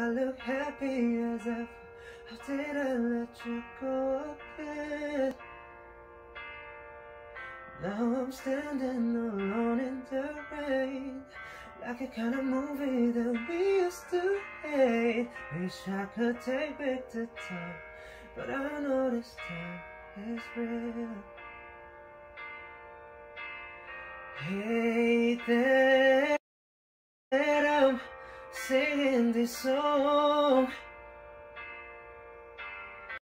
I look happy as ever. How did I let you go again? Now I'm standing alone in the rain Like a kind of movie that we used to hate Wish I could take back the time But I know this time is real Hate that I'm singing this song